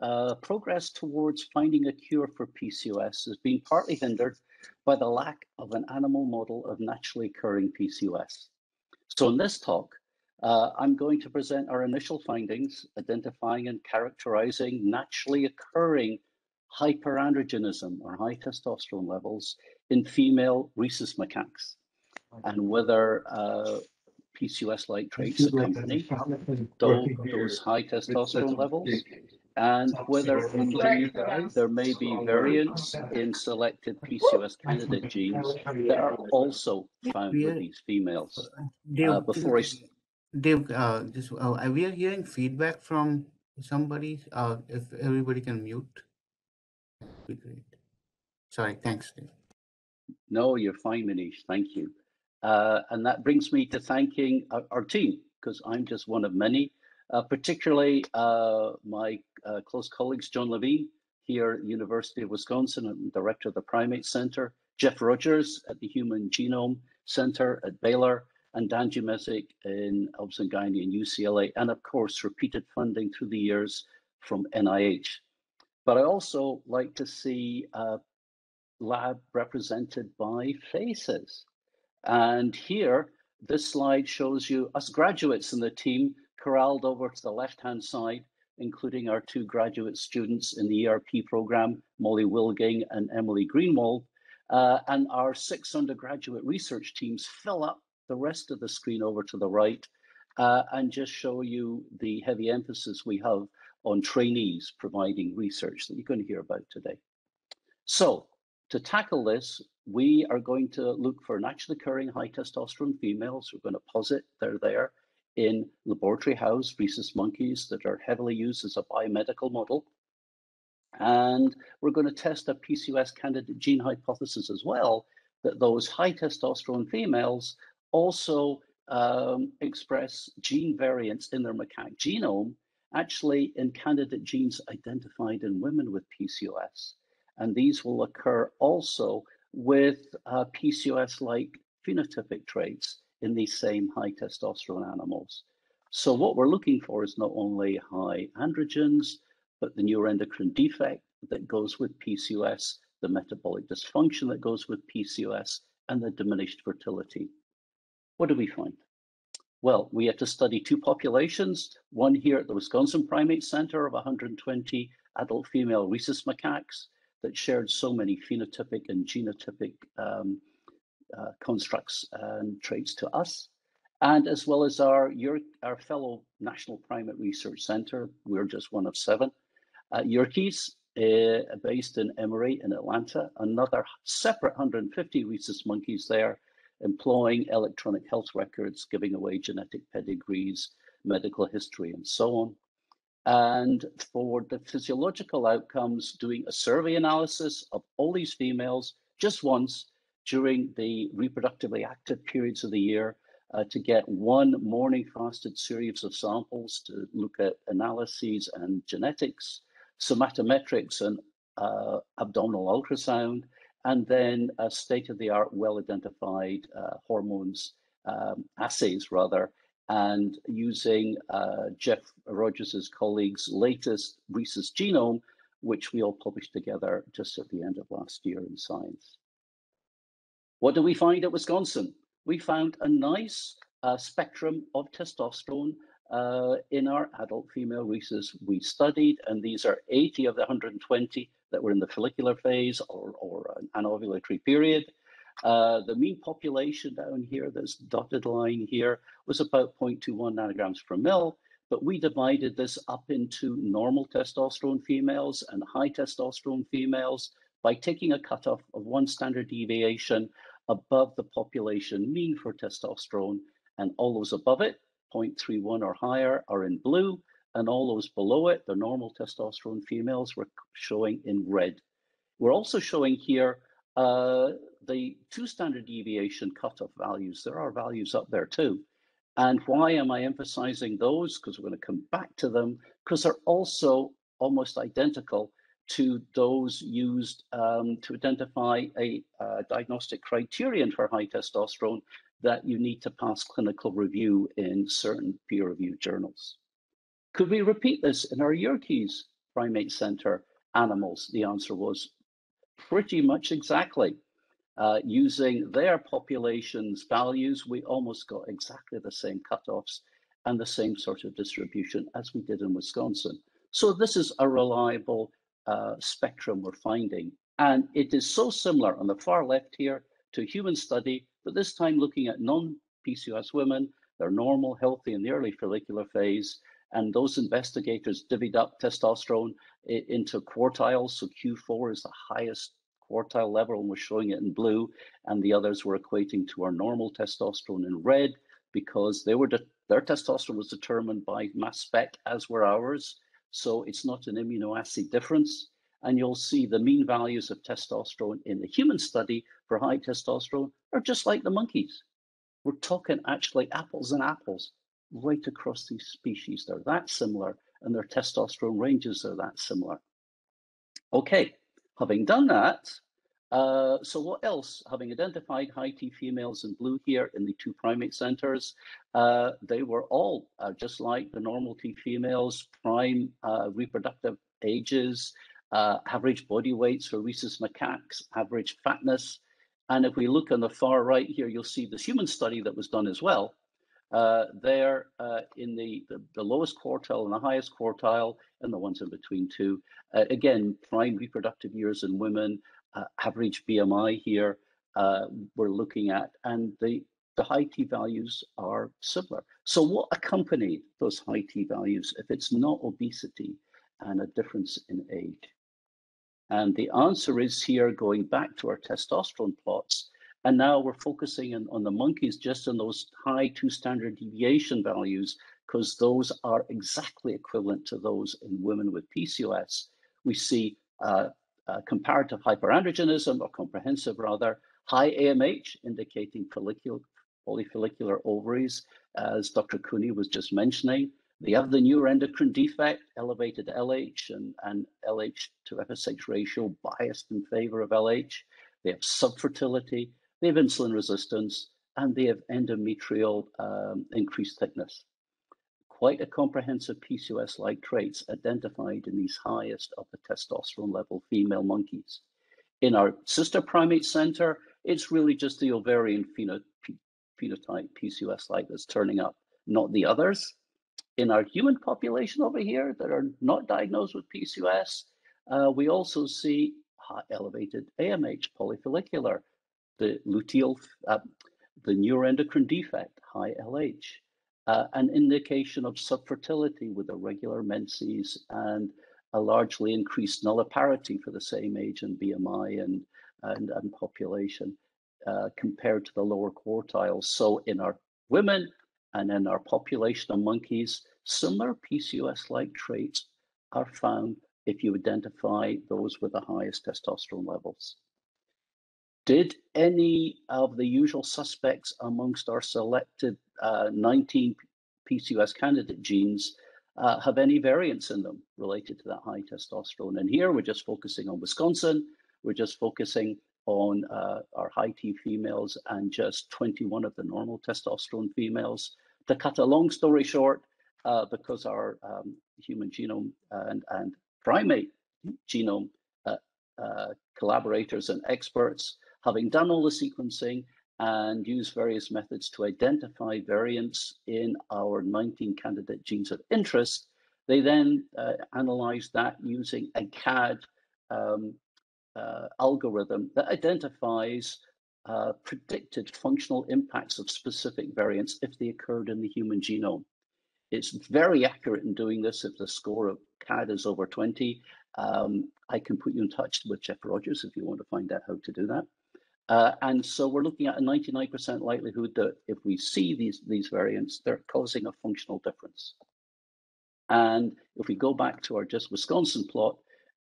Speaker 4: Uh, progress towards finding a cure for PCOS has been partly hindered by the lack of an animal model of naturally occurring PCOS. So in this talk, uh, I'm going to present our initial findings, identifying and characterizing naturally occurring hyperandrogenism or high testosterone levels in female rhesus macaques and whether uh, PCOS-like traits accompany those, those high testosterone levels and whether indeed there may be variants in selected PCOS candidate genes that are also found with these females. Uh, before I,
Speaker 1: Dave, uh, just, uh, we are hearing feedback from somebody. Uh, if everybody can mute, be great. Sorry, thanks, Dave.
Speaker 4: No, you're fine, Manish. Thank you. Uh, and that brings me to thanking our, our team, because I'm just one of many, uh, particularly uh, my uh, close colleagues, John Levine here at the University of Wisconsin, and director of the Primate Center, Jeff Rogers at the Human Genome Center at Baylor, and Dan Dumesic in Obzangani and UCLA, and of course, repeated funding through the years from NIH. But I also like to see uh, lab represented by faces. And here, this slide shows you us graduates in the team corralled over to the left-hand side, including our two graduate students in the ERP program, Molly Wilging and Emily Greenwald, uh, and our six undergraduate research teams fill up the rest of the screen over to the right uh, and just show you the heavy emphasis we have on trainees providing research that you're going to hear about today. So to tackle this, we are going to look for naturally occurring high testosterone females. We're going to posit they're there in laboratory housed rhesus monkeys that are heavily used as a biomedical model. And we're going to test a PCOS candidate gene hypothesis as well, that those high testosterone females also um, express gene variants in their macaque genome, actually in candidate genes identified in women with PCOS. And these will occur also with uh, PCOS-like phenotypic traits in these same high testosterone animals. So what we're looking for is not only high androgens, but the neuroendocrine defect that goes with PCOS, the metabolic dysfunction that goes with PCOS, and the diminished fertility. What do we find? Well, we had to study two populations, one here at the Wisconsin Primate Center of 120 adult female rhesus macaques that shared so many phenotypic and genotypic um, uh, constructs and traits to us, and as well as our, your, our fellow National Primate Research Center, we're just one of seven, uh, Yerkes, uh, based in Emory in Atlanta, another separate 150 rhesus monkeys there, employing electronic health records, giving away genetic pedigrees, medical history, and so on. And for the physiological outcomes, doing a survey analysis of all these females just once during the reproductively active periods of the year uh, to get one morning fasted series of samples to look at analyses and genetics, somatometrics and uh, abdominal ultrasound, and then a state-of-the-art, well-identified uh, hormones um, assays, rather, and using uh, Jeff Rogers' colleagues' latest rhesus genome, which we all published together just at the end of last year in Science. What do we find at Wisconsin? We found a nice uh, spectrum of testosterone uh, in our adult female rhesus we studied, and these are 80 of the 120 that were in the follicular phase or, or an anovulatory period. Uh, the mean population down here, this dotted line here, was about 0.21 nanograms per mil, but we divided this up into normal testosterone females and high testosterone females by taking a cutoff of one standard deviation above the population mean for testosterone, and all those above it, 0.31 or higher, are in blue, and all those below it, the normal testosterone females, were showing in red. We're also showing here uh, the two standard deviation cutoff values. There are values up there too. And why am I emphasizing those? Because we're going to come back to them, because they're also almost identical to those used um, to identify a uh, diagnostic criterion for high testosterone that you need to pass clinical review in certain peer-reviewed journals. Could we repeat this in our Yerkes Primate Center animals? The answer was pretty much exactly. Uh, using their population's values, we almost got exactly the same cutoffs and the same sort of distribution as we did in Wisconsin. So this is a reliable uh, spectrum we're finding. And it is so similar on the far left here to human study, but this time looking at non-PCOS women, they're normal, healthy in the early follicular phase, and those investigators divvied up testosterone into quartiles. So Q4 is the highest quartile level, and we're showing it in blue, and the others were equating to our normal testosterone in red because they were their testosterone was determined by mass spec, as were ours. So it's not an immunoassay difference. And you'll see the mean values of testosterone in the human study for high testosterone are just like the monkeys. We're talking actually apples and apples right across these species. They're that similar, and their testosterone ranges are that similar. Okay, having done that, uh, so what else? Having identified high T females in blue here in the two primate centers, uh, they were all uh, just like the normal T females, prime uh, reproductive ages, uh, average body weights for rhesus macaques, average fatness. And if we look on the far right here, you'll see this human study that was done as well. Uh, there in the, the, the, lowest quartile and the highest quartile, and the ones in between too. again, prime reproductive years in women, uh, average BMI here uh, we're looking at, and the, the high T values are similar. So what accompanied those high T values if it's not obesity and a difference in age? And the answer is here going back to our testosterone plots. And now we're focusing on, on the monkeys just in those high two standard deviation values, because those are exactly equivalent to those in women with PCOS. We see uh, uh, comparative hyperandrogenism, or comprehensive rather, high AMH, indicating follicular, polyfollicular ovaries, as Dr. Cooney was just mentioning. They have the neuroendocrine defect, elevated LH and, and LH to FSH ratio biased in favor of LH. They have subfertility, they have insulin resistance, and they have endometrial um, increased thickness quite a comprehensive PCOS-like traits identified in these highest of the testosterone level female monkeys. In our sister primate center, it's really just the ovarian phenotype PCOS-like that's turning up, not the others. In our human population over here that are not diagnosed with PCOS, uh, we also see elevated AMH, polyfollicular, the luteal, uh, the neuroendocrine defect, high LH, uh, an indication of subfertility with irregular menses and a largely increased nulliparity for the same age and BMI and, and, and population uh, compared to the lower quartiles. So in our women and in our population of monkeys, similar PCOS-like traits are found if you identify those with the highest testosterone levels. Did any of the usual suspects amongst our selected uh, 19 PCOS candidate genes uh, have any variants in them related to that high testosterone? And here we're just focusing on Wisconsin. We're just focusing on uh, our high T females and just 21 of the normal testosterone females. To cut a long story short, uh, because our um, human genome and, and primate genome uh, uh, collaborators and experts Having done all the sequencing and used various methods to identify variants in our 19 candidate genes of interest, they then uh, analyzed that using a CADD um, uh, algorithm that identifies uh, predicted functional impacts of specific variants if they occurred in the human genome. It's very accurate in doing this if the score of CADD is over 20. Um, I can put you in touch with Jeff Rogers if you want to find out how to do that. Uh, and so we're looking at a 99% likelihood that if we see these, these variants, they're causing a functional difference. And if we go back to our just Wisconsin plot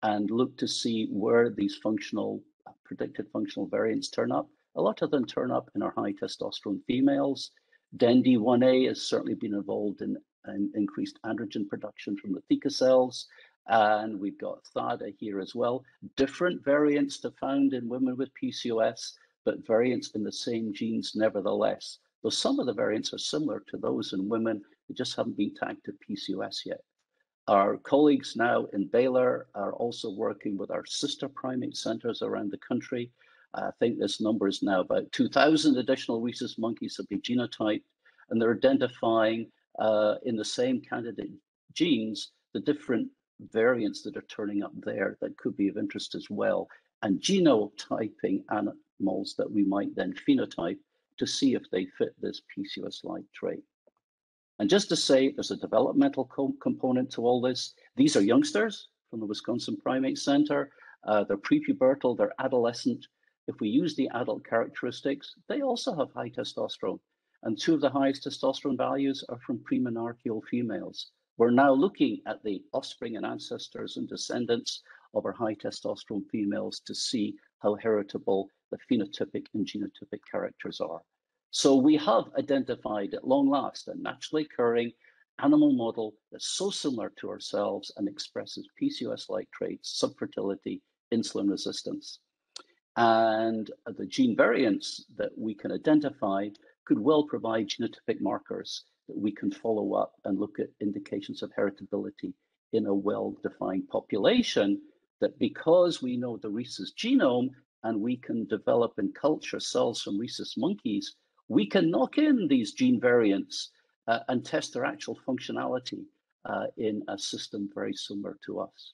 Speaker 4: and look to see where these functional, predicted functional variants turn up, a lot of them turn up in our high testosterone females. DENND1A has certainly been involved in, in increased androgen production from the theca cells. And we've got THADA here as well. Different variants to found in women with PCOS, but variants in the same genes nevertheless. Though some of the variants are similar to those in women, they just haven't been tagged to PCOS yet. Our colleagues now in Baylor are also working with our sister primate centers around the country I think this number is now about 2,000 additional rhesus monkeys have been genotyped, and they're identifying uh, in the same candidate genes the different variants that are turning up there that could be of interest as well, and genotyping animals that we might then phenotype to see if they fit this PCOS-like trait. And just to say, there's a developmental co component to all this. These are youngsters from the Wisconsin Primate Center. Uh, they're prepubertal, they're adolescent. If we use the adult characteristics, they also have high testosterone. And two of the highest testosterone values are from premenarcheal females. We're now looking at the offspring and ancestors and descendants of our high testosterone females to see how heritable the phenotypic and genotypic characters are. So we have identified at long last a naturally occurring animal model that's so similar to ourselves and expresses PCOS-like traits, subfertility, insulin resistance. And the gene variants that we can identify could well provide genotypic markers that we can follow up and look at indications of heritability in a well-defined population that because we know the rhesus genome and we can develop and culture cells from rhesus monkeys, we can knock in these gene variants uh, and test their actual functionality uh, in a system very similar to us.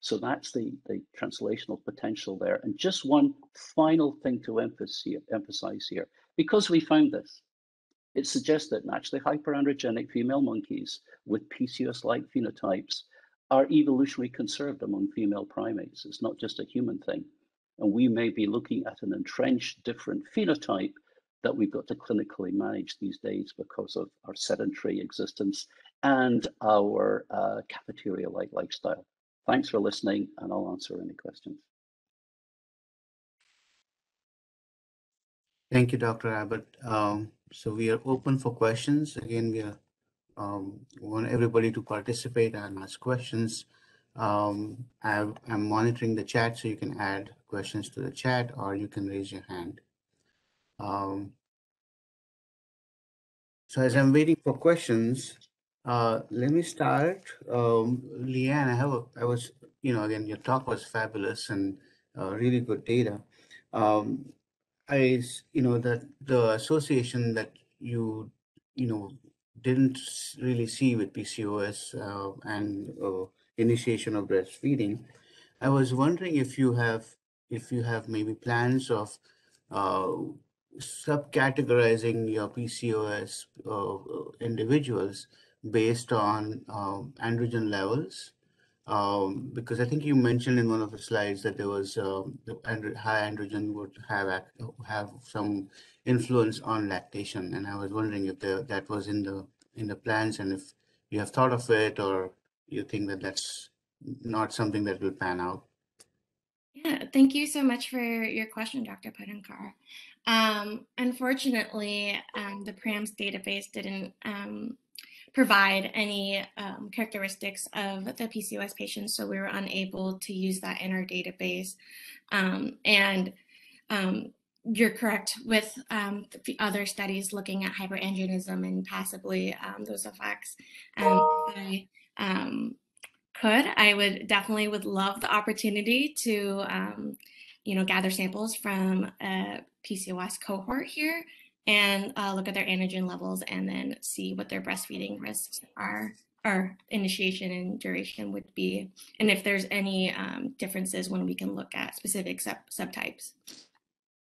Speaker 4: So that's the, the translational potential there. And just one final thing to emphasize here, because we found this, it suggests that naturally hyperandrogenic female monkeys with PCOS-like phenotypes are evolutionarily conserved among female primates. It's not just a human thing. And we may be looking at an entrenched different phenotype that we've got to clinically manage these days because of our sedentary existence and our uh, cafeteria-like lifestyle. Thanks for listening, and I'll answer any questions.
Speaker 1: Thank you, Dr. Abbott. Um, so we are open for questions. Again, we are um, want everybody to participate and ask questions. Um, I, am monitoring the chat, so you can add questions to the chat or you can raise your hand. Um, so as I'm waiting for questions, uh, let me start. Um, Leeann, I have a, I was, you know, again, your talk was fabulous and uh, really good data. Um, I, you know, that the association that you, you know, didn't really see with PCOS uh, and uh, initiation of breastfeeding. I was wondering if you have, if you have maybe plans of uh, subcategorizing your PCOS uh, individuals based on um, androgen levels? Um, because I think you mentioned in one of the slides that there was uh, high androgen would have have some influence on lactation, and I was wondering if the, that was in the in the plans, and if you have thought of it, or you think that that's not something that will pan out.
Speaker 3: Yeah, thank you so much for your question, Dr. Patankar. Um, unfortunately, um, the PRAMS database didn't um, provide any um, characteristics of the PCOS patients, so we were unable to use that in our database. Um, and um, you're correct with the other studies looking at hyperandrogenism and possibly those effects. I, could, I would definitely would love the opportunity to you know, gather samples from a PCOS cohort here and uh, look at their antigen levels and then see what their breastfeeding risks are or initiation and duration would be, and if there's any um, differences when we can look at specific sub subtypes.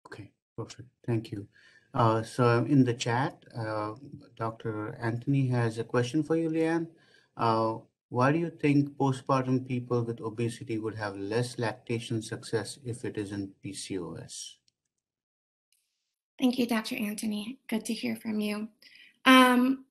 Speaker 1: Okay, perfect. Thank you. Uh, so in the chat, uh, Dr. Anthony has a question for you, Leeann. Uh, why do you think postpartum people with obesity would have less lactation success if it isn't PCOS?
Speaker 3: Thank you, Dr. Anthony. Good to hear from you. Um,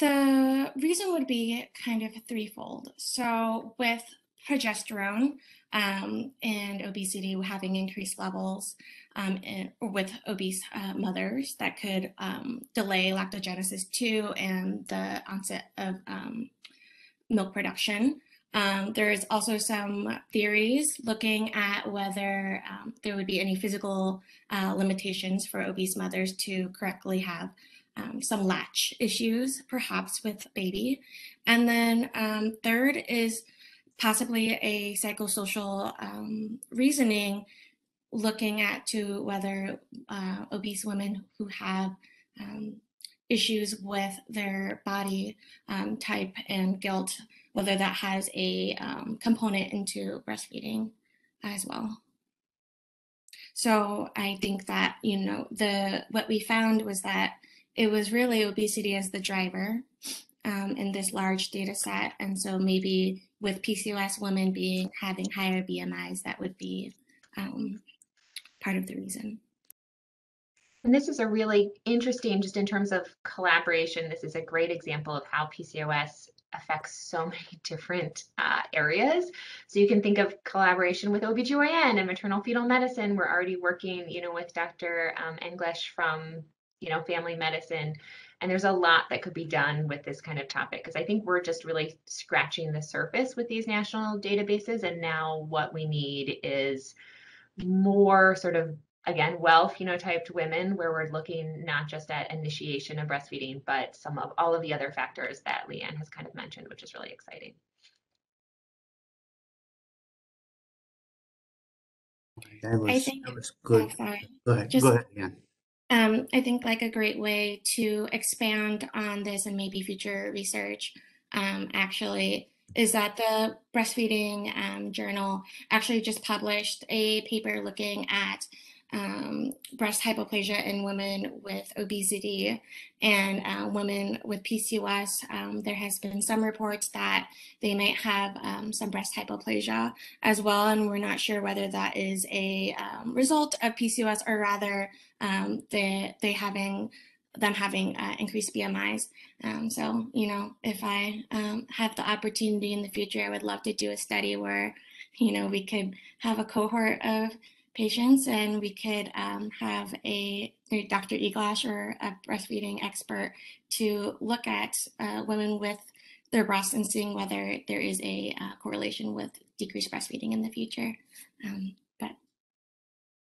Speaker 3: the reason would be kind of threefold. So with progesterone um, and obesity having increased levels um, in, with obese uh, mothers that could um, delay lactogenesis too and the onset of um, milk production. Um, there's also some theories looking at whether um, there would be any physical uh, limitations for obese mothers to correctly have um, some latch issues, perhaps with baby. And then um, third is possibly a psychosocial um, reasoning looking at to whether uh, obese women who have um, issues with their body type and guilt, whether that has a um, component into breastfeeding as well. So I think that you know the what we found was that it was really obesity as the driver um, in this large data set, and so maybe with PCOS women being having higher BMIs, that would be um, part of the reason.
Speaker 2: And this is a really interesting, just in terms of collaboration, this is a great example of how PCOS affects so many different uh, areas. So you can think of collaboration with OBGYN and maternal fetal medicine. We're already working, you know, with Dr. Um, Eglash from, you know, family medicine. And there's a lot that could be done with this kind of topic because I think we're just really scratching the surface with these national databases. And now what we need is more sort of again, well phenotyped women where we're looking not just at initiation of breastfeeding, but some of all of the other factors that Leeann has kind of mentioned, which is really exciting.
Speaker 1: That was,
Speaker 3: think-
Speaker 1: that was
Speaker 3: Oh,
Speaker 1: good.
Speaker 3: sorry.
Speaker 1: Go ahead,
Speaker 3: just-
Speaker 1: go ahead, Ian.
Speaker 3: Um, I think like a great way to expand on this and maybe future research um, actually is that the breastfeeding um, journal actually just published a paper looking at um, breast hypoplasia in women with obesity and uh, women with PCOS. Um, there has been some reports that they might have um, some breast hypoplasia as well, and we're not sure whether that is a um, result of PCOS or rather um, they they having them having uh, increased BMIs. Um, so you know, if I have the opportunity in the future, I would love to do a study where you know we could have a cohort of patients and we could um, have a, a Dr. Eglash or a breastfeeding expert to look at uh, women with their breasts and seeing whether there is a uh, correlation with decreased breastfeeding in the future. Um, but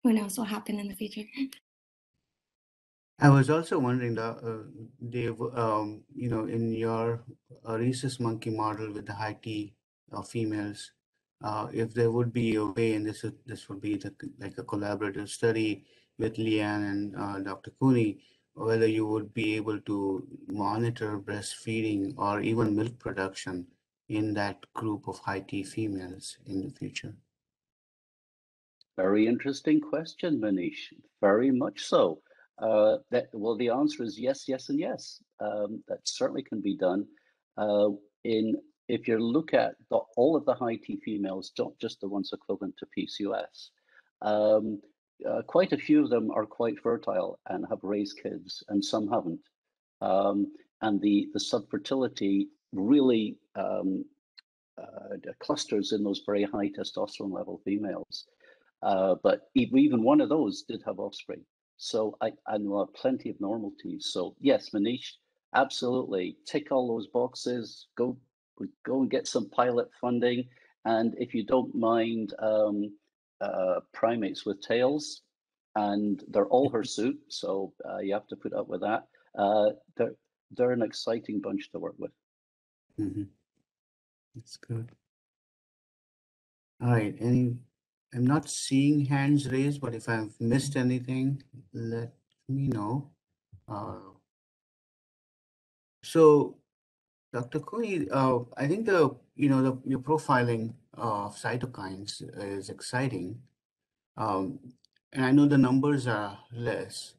Speaker 3: who knows what will happen in the future.
Speaker 1: I was also wondering, uh, Dave, um, you know, in your uh, rhesus monkey model with the high T uh, females, uh, if there would be a way, and this is this would be the, like a collaborative study with Leeann and uh, Dr. Cooney, whether you would be able to monitor breastfeeding or even milk production in that group of high T females in the future.
Speaker 4: Very interesting question, Manish. Very much so. Uh, that well, the answer is yes, yes, and yes. Um, that certainly can be done. Uh, in if you look at the, all of the high T females, not just the ones equivalent to PCOS, um, uh, quite a few of them are quite fertile and have raised kids, and some haven't. Um, and the the subfertility really um, uh, clusters in those very high testosterone level females. Uh, but even one of those did have offspring. So I, I know plenty of normalities. So yes, Manish, absolutely tick all those boxes. Go go and get some pilot funding, and if you don't mind, um, uh, primates with tails, and they're all hirsute, so uh, you have to put up with that. Uh, they're they're an exciting bunch to work with.
Speaker 1: Mm-hmm. That's good. All right, any, I'm not seeing hands raised, but if I've missed anything, let me know. Uh, so, Dr. Cooney, uh, I think the, you know, the, your profiling of cytokines is exciting. Um, and I know the numbers are less,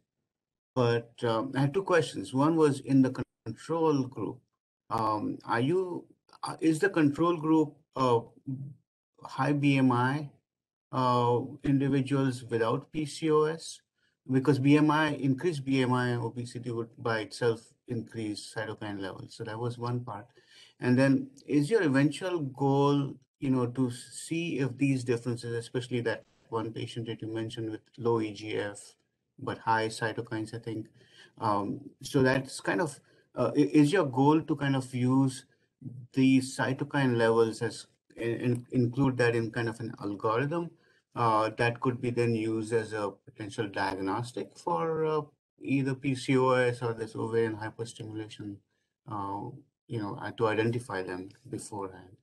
Speaker 1: but um, I have two questions. One was in the control group. Um, are you, uh, is the control group uh, high BMI uh, individuals without PCOS? Because BMI, increased BMI obesity would by itself increase cytokine levels. So that was one part. And then is your eventual goal, you know, to see if these differences, especially that one patient that you mentioned with low EGF, but high cytokines, I think. Um, so that's kind of, uh, is your goal to kind of use these cytokine levels as in, include that in kind of an algorithm uh, that could be then used as a potential diagnostic for uh, either PCOS or this ovarian hyperstimulation, uh, you know, uh, to identify them beforehand.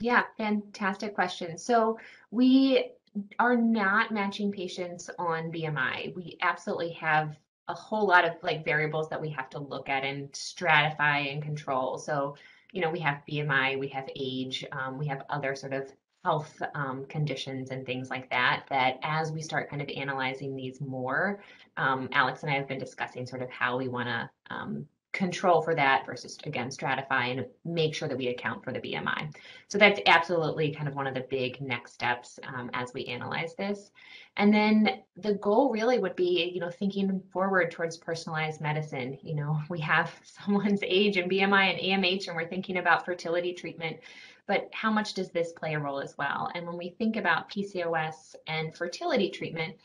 Speaker 2: Yeah, fantastic question. So we are not matching patients on BMI. We absolutely have a whole lot of like variables that we have to look at and stratify and control. So, you know, we have BMI, we have age, um, we have other sort of health um, conditions and things like that, that as we start kind of analyzing these more, um, Alex and I have been discussing sort of how we want to um, control for that versus again stratify and make sure that we account for the BMI. So that's absolutely kind of one of the big next steps um, as we analyze this. And then the goal really would be, you know, thinking forward towards personalized medicine. You know, we have someone's age and BMI and AMH, and we're thinking about fertility treatment, but how much does this play a role as well? And when we think about PCOS and fertility treatment,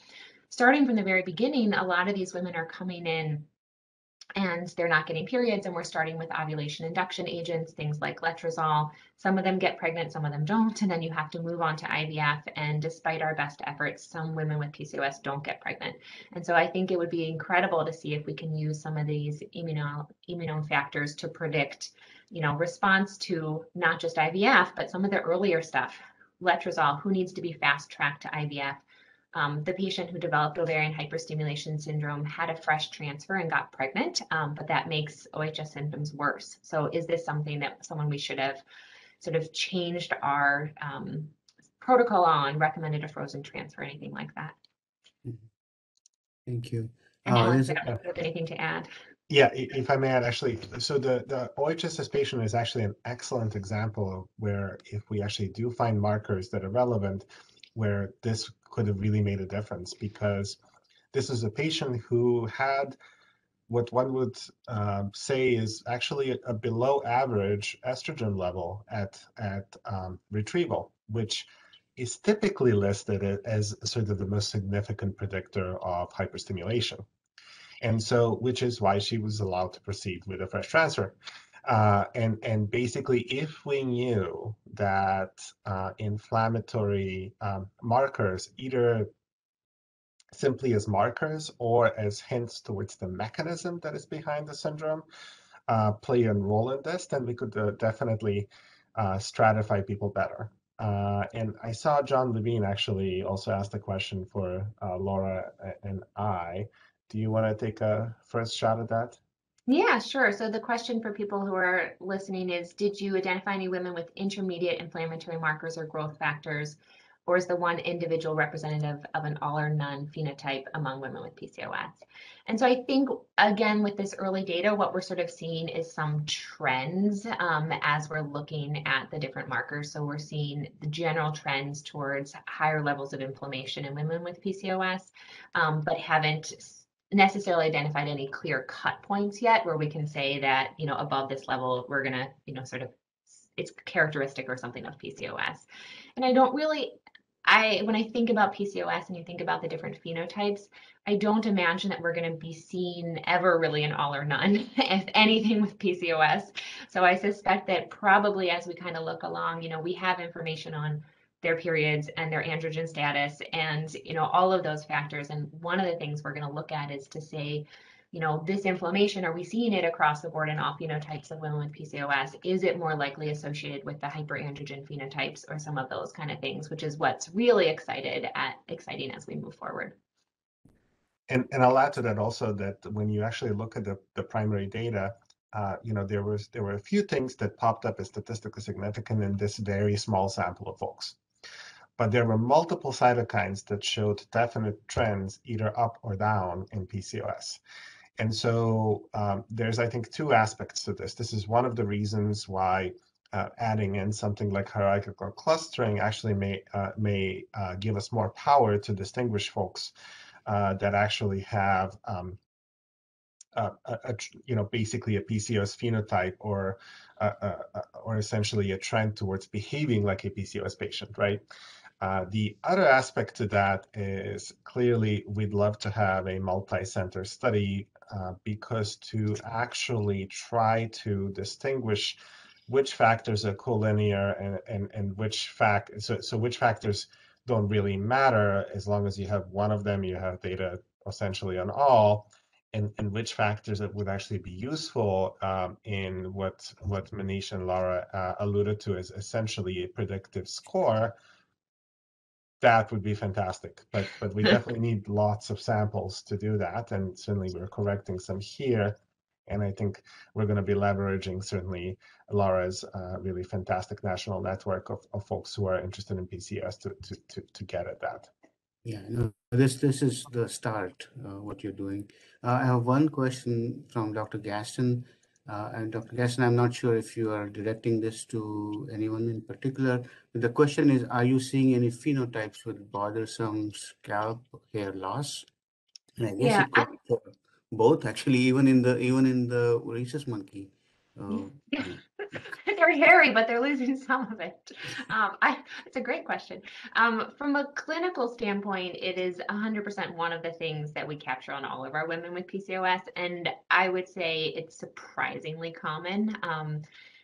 Speaker 2: starting from the very beginning, a lot of these women are coming in and they're not getting periods and we're starting with ovulation induction agents things like letrozole. Some of them get pregnant some of them don't and then you have to move on to ivf and despite our best efforts some women with pcos don't get pregnant. And so i think it would be incredible to see if we can use some of these immuno immune factors to predict you know response to not just ivf but some of the earlier stuff letrozole who needs to be fast tracked to ivf um, the patient who developed ovarian hyperstimulation syndrome had a fresh transfer and got pregnant, um, but that makes OHSS symptoms worse. So is this something that someone we should have sort of changed our um, protocol on, recommended a frozen transfer, anything like that?
Speaker 1: Thank you.
Speaker 2: And
Speaker 1: Uh,
Speaker 2: Alex, I don't know if you have anything to add.
Speaker 5: Yeah, if I may add, actually, so the, the OHSS patient is actually an excellent example where if we actually do find markers that are relevant, where this could have really made a difference because this is a patient who had what one would um, say is actually a, a below average estrogen level at, at um, retrieval, which is typically listed as sort of the most significant predictor of hyperstimulation. And so, which is why she was allowed to proceed with a fresh transfer. Uh, and and basically, if we knew that uh, inflammatory um, markers, either simply as markers or as hints towards the mechanism that is behind the syndrome, uh, play a role in this, then we could uh, definitely uh, stratify people better. Uh, and I saw John Levine actually also ask the question for Laura and I. Do you want to take a first shot at that?
Speaker 2: Yeah, sure. So the question for people who are listening is, did you identify any women with intermediate inflammatory markers or growth factors, or is the one individual representative of an all or none phenotype among women with PCOS? And so I think, again, with this early data, what we're sort of seeing is some trends um, as we're looking at the different markers. So we're seeing the general trends towards higher levels of inflammation in women with PCOS, um, but haven't necessarily identified any clear cut points yet where we can say that, you know, above this level, we're going to, you know, sort of it's characteristic or something of PCOS. And I don't really I when I think about PCOS and you think about the different phenotypes, I don't imagine that we're going to be seeing ever really an all or none, if anything with PCOS. So I suspect that probably as we kind of look along, you know, we have information on their periods and their androgen status and you know all of those factors. And one of the things we're going to look at is to say you know this inflammation are we seeing it across the board in all phenotypes of women with PCOS is it more likely associated with the hyperandrogen phenotypes or some of those kind of things which is what's really excited at exciting as we move forward.
Speaker 5: And, and I'll add to that also that when you actually look at the, the primary data, uh, you know, there was there were a few things that popped up as statistically significant in this very small sample of folks. But there were multiple cytokines that showed definite trends either up or down in PCOS. And so um, there's, I think, two aspects to this. This is one of the reasons why uh, adding in something like hierarchical clustering actually may uh, may uh, give us more power to distinguish folks uh, that actually have um, a, a, you know basically a PCOS phenotype or or essentially a trend towards behaving like a PCOS patient, right? Uh, the other aspect to that is clearly we'd love to have a multi-center study uh, because to actually try to distinguish which factors are collinear and, and, and which fact so, so which factors don't really matter as long as you have one of them you have data essentially on all and, and which factors that would actually be useful um, in what what Manish and Laura uh, alluded to as essentially a predictive score that would be fantastic. But but we definitely need lots of samples to do that, and certainly we're correcting some here. And I think we're going to be leveraging certainly Laura's uh, really fantastic national network of, of folks who are interested in PCS to, to, to, to get at that.
Speaker 1: Yeah, no, this this is the start. Uh, what you're doing. Uh, I have one question from Dr. Gaston. Uh, and Dr. Gaston, I'm not sure if you are directing this to anyone in particular. But the question is, are you seeing any phenotypes with bothersome scalp hair loss? And I guess
Speaker 2: Yeah,
Speaker 1: it could for both actually, even in the even in the rhesus monkey. Uh,
Speaker 2: Yeah. they're hairy, but they're losing some of it. Um, I, it's a great question. Um, from a clinical standpoint, it is 100% one of the things that we capture on all of our women with PCOS. And I would say it's surprisingly common. Um,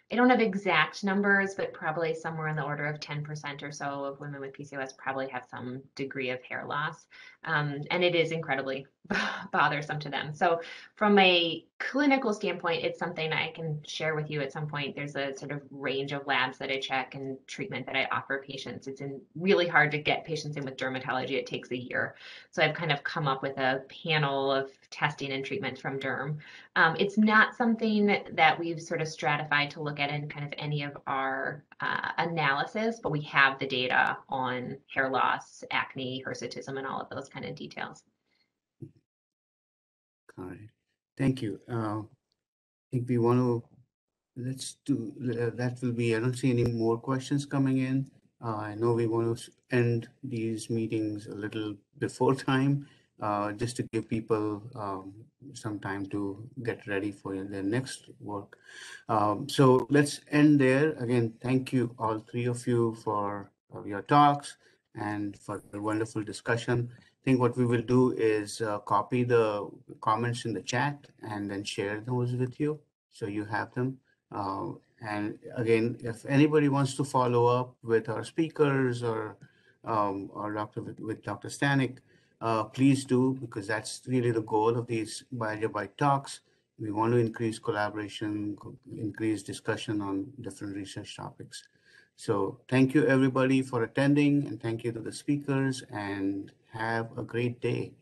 Speaker 2: I don't have exact numbers, but probably somewhere in the order of 10% or so of women with PCOS probably have some degree of hair loss. Um, and it is incredibly bothersome to them. So from a clinical standpoint, it's something I can share with you at some point. There's a sort of range of labs that I check and treatment that I offer patients. It's in really hard to get patients in with dermatology. It takes a year. So I've kind of come up with a panel of testing and treatment from derm. Um, it's not something that we've sort of stratified to look at in kind of any of our uh, analysis, but we have the data on hair loss, acne, hirsutism, and all of those kind of details.
Speaker 1: Right, thank you. Uh, I think we want to, let's do, uh, that will be, I don't see any more questions coming in. Uh, I know we want to end these meetings a little before time, uh, just to give people um, some time to get ready for their next work. Um, so let's end there. Again, thank you, all three of you, for uh, your talks and for the wonderful discussion. I think what we will do is uh, copy the comments in the chat and then share those with you so you have them. Uh, and again, if anybody wants to follow up with our speakers or um, or Dr. with, with Dr. Stanek, uh, please do because that's really the goal of these Biobyte talks. We want to increase collaboration, co- increase discussion on different research topics. So thank you everybody for attending and thank you to the speakers and have a great day.